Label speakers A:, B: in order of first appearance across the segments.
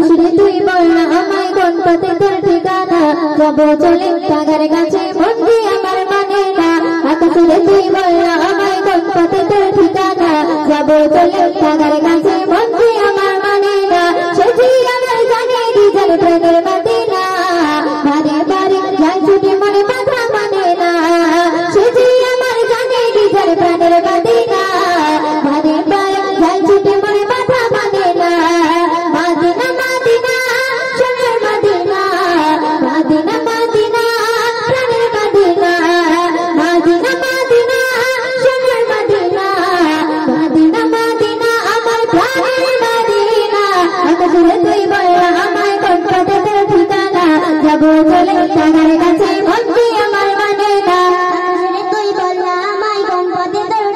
A: আসলে তুই বল না আমায় কোন পথে তোর ঠিকানা। যাব চলে সাগর কাছে বন্ধু আমার মানে না। আসলে তুই বল না
B: আমায় কোন পথে তোর ঠিকানা।
A: যাব চলে সাগর কাছে বন্ধু আমার মানে না।
B: সে আমার
A: জানে, নিজের প্রেমের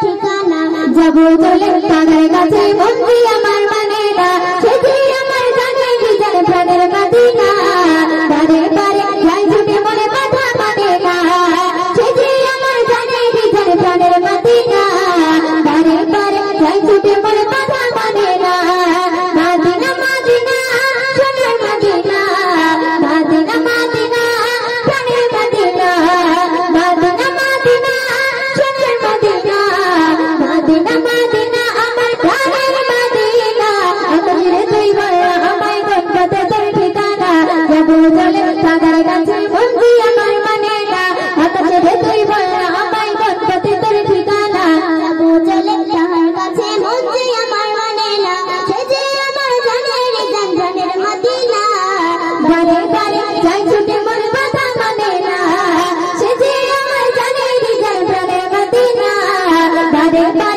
A: ঠিকানা। যাব
B: Bye.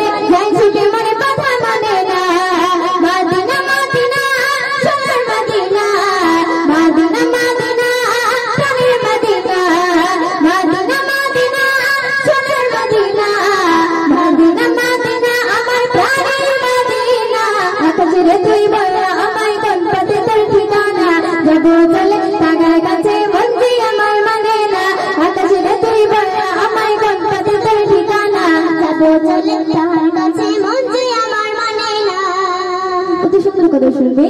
A: কত সুন্দর করে শুনবে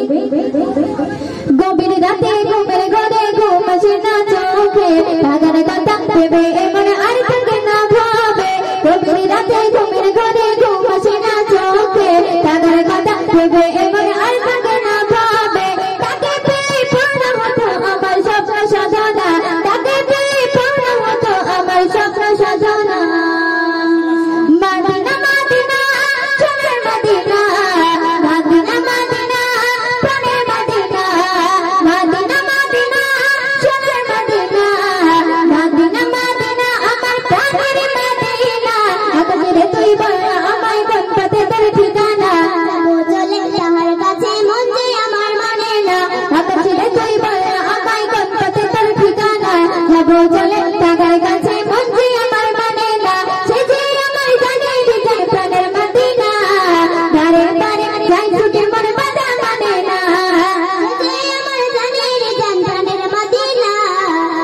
A: গভীর রাতে ঘুমের ঘরে ঘুম আসে না চোখে। ভাগার কথা ভেবে এমন আর থাকে না ভাবে গভীর রাতে ঘুমের ঘরে ঘুম আসে না চোখে। ভাগার কথা, ভেবে এমন আর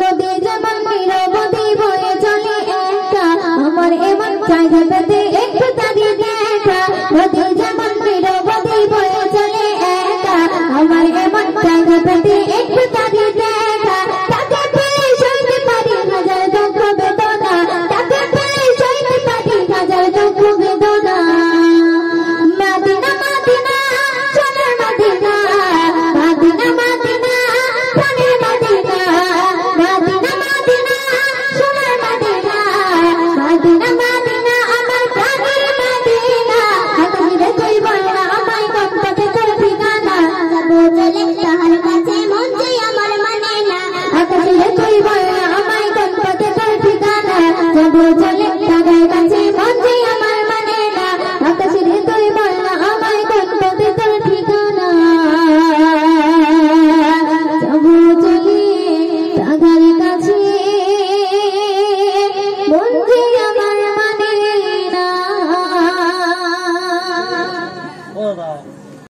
A: নদী যেমন নিরবধি বয়ে চলে একা আমার এমন চাহিদাতে 上がる。